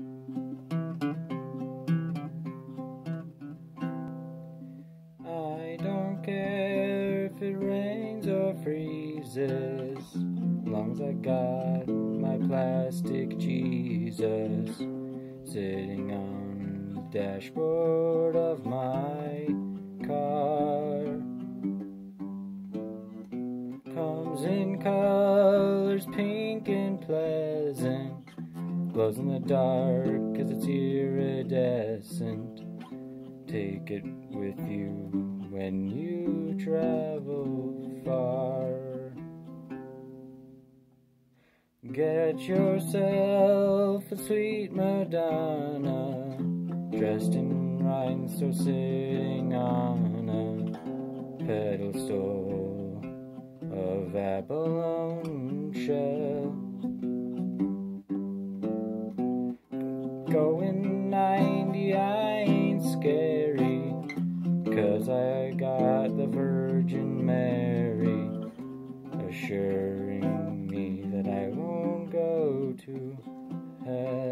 I don't care if it rains or freezes, long as I got my plastic Jesus sitting on the dashboard of my car. Comes in colors pink and pleasant, glows in the dark cause it's iridescent. Take it with you when you travel far. Get yourself a sweet Madonna, dressed in rhinestones, sitting on a pedestal of abalone Going 90, I ain't scary, cause I got the Virgin Mary assuring me that I won't go to hell.